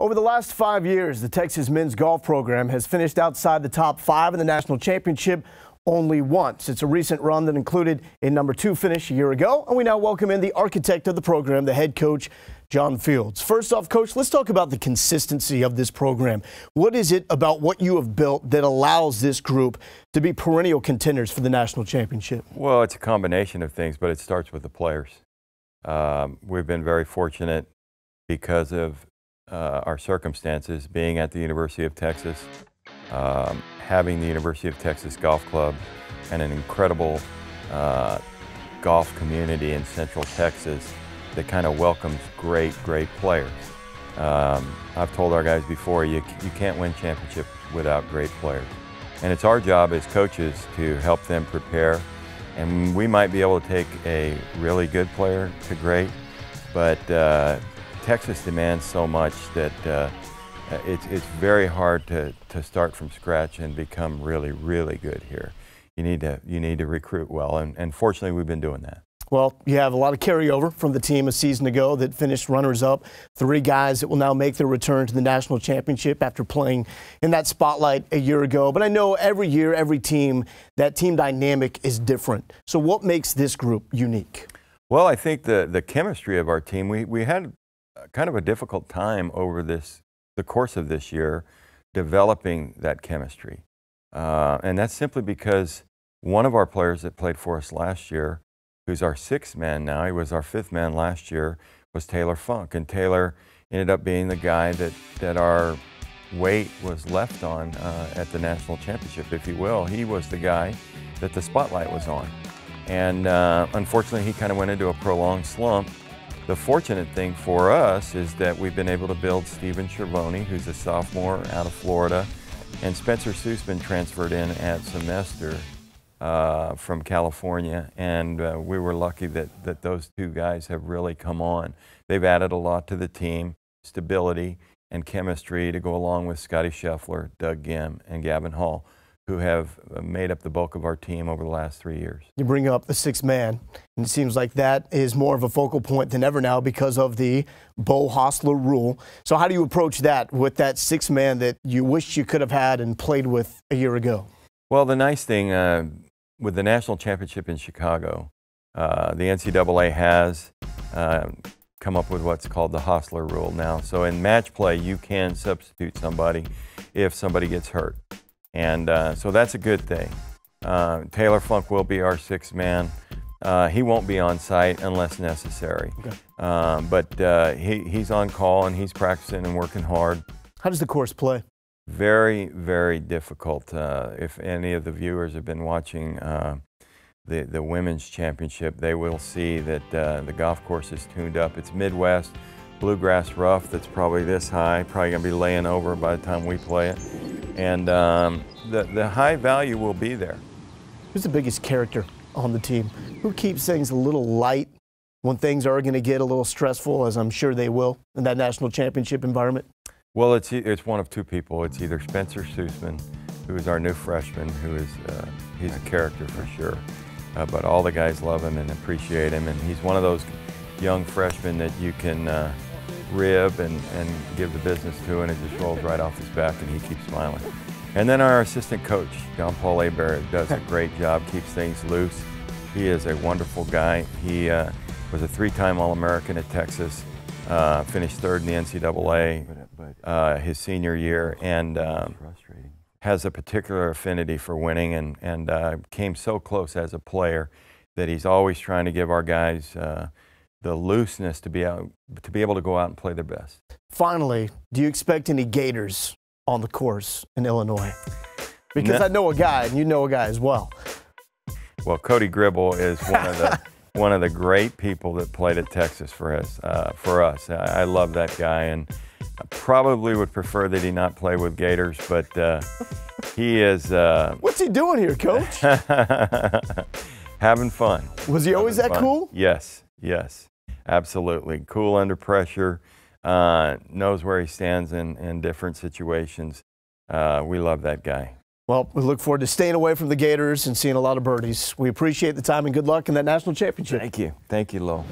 Over the last five years, the Texas men's golf program has finished outside the top five in the national championship only once. It's a recent run that included a number two finish a year ago, and we now welcome in the architect of the program, the head coach, John Fields. First off, coach, let's talk about the consistency of this program. What is it about what you have built that allows this group to be perennial contenders for the national championship? Well, it's a combination of things, but it starts with the players. Um, we've been very fortunate because of uh, our circumstances, being at the University of Texas, um, having the University of Texas Golf Club, and an incredible uh, golf community in Central Texas that kind of welcomes great, great players. Um, I've told our guys before, you, you can't win championships without great players. And it's our job as coaches to help them prepare. And we might be able to take a really good player to great, but uh, Texas demands so much that uh, it's, it's very hard to, to start from scratch and become really, really good here. You need to, you need to recruit well, and, and fortunately, we've been doing that. Well, you have a lot of carryover from the team a season ago that finished runners up. Three guys that will now make their return to the national championship after playing in that spotlight a year ago. But I know every year, every team, that team dynamic is different. So, what makes this group unique? Well, I think the, the chemistry of our team, we, we had kind of a difficult time over this, the course of this year, developing that chemistry. Uh, and that's simply because one of our players that played for us last year, who's our sixth man now, he was our fifth man last year, was Taylor Funk. And Taylor ended up being the guy that, that our weight was left on uh, at the national championship, if you will. He was the guy that the spotlight was on. And uh, unfortunately, he kind of went into a prolonged slump. The fortunate thing for us is that we've been able to build Steven Chervony, who's a sophomore out of Florida, and Spencer Soosman transferred in at semester uh, from California, and uh, we were lucky that, that those two guys have really come on. They've added a lot to the team, stability and chemistry to go along with Scottie Scheffler, Doug Ghim, and Gavin Hall who have uh, made up the bulk of our team over the last three years. You bring up the six man, and it seems like that is more of a focal point than ever now because of the Bo Hostler rule. So, how do you approach that with that six man that you wish you could have had and played with a year ago? Well, the nice thing uh, with the national championship in Chicago, uh, the NCAA has uh, come up with what's called the Hostler rule now. So, in match play, you can substitute somebody if somebody gets hurt. And uh, so that's a good thing. Uh, Taylor Funk will be our sixth man. Uh, he won't be on site unless necessary. Okay. Um, but uh, he, he's on call and he's practicing and working hard. How does the course play? Very, very difficult. Uh, if any of the viewers have been watching uh, the, the women's championship, they will see that the golf course is tuned up. It's Midwest, bluegrass rough that's probably this high, probably going to be laying over by the time we play it and um, the, the high value will be there. Who's the biggest character on the team? Who keeps things a little light when things are going to get a little stressful, as I'm sure they will in that national championship environment? Well, it's, it's one of two people. It's either Spencer Soosman, who is our new freshman, who is uh, he's a character for sure. Uh, but all the guys love him and appreciate him, and he's one of those young freshmen that you can uh, rib and, and give the business to, and it just rolls right off his back, and he keeps smiling. And then our assistant coach, John Paul Hebert, does a great job, keeps things loose. He is a wonderful guy. He uh, was a three-time All-American at Texas, uh, finished third in the NCAA uh, his senior year, and um, has a particular affinity for winning, and, and uh, came so close as a player that he's always trying to give our guys uh, the looseness to be out, to be able to go out and play their best. Finally, do you expect any Gators on the course in Illinois? Because no. I know a guy, and you know a guy as well. Well, Cody Gribble is one of the one of the great people that played at Texas for us. Uh, for us, I, I, love that guy, and I probably would prefer that he not play with Gators, but uh, he is. Uh, What's he doing here, Coach? having fun. Was he always having that fun. cool? Yes, yes. Absolutely. Cool under pressure, uh, knows where he stands in, in different situations. Uh, we love that guy. Well, we look forward to staying away from the Gators and seeing a lot of birdies. We appreciate the time and good luck in that national championship. Thank you. Thank you, Lowell.